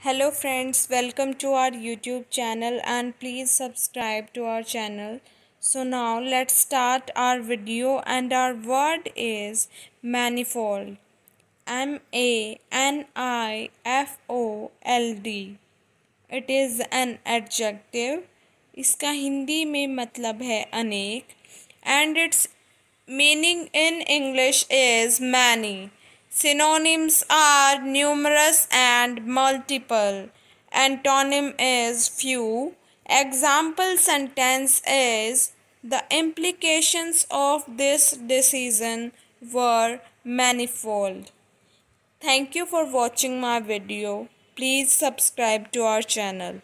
Hello friends welcome to our YouTube channel and please subscribe to our channel so now let's start our video and our word is manifold M A N I F O L D it is an adjective इसका हिंदी में मतलब है अनेक. And its meaning in English is many Synonyms are numerous and multiple. Antonym is few. Example sentence is The implications of this decision were manifold. Thank you for watching my video. Please subscribe to our channel.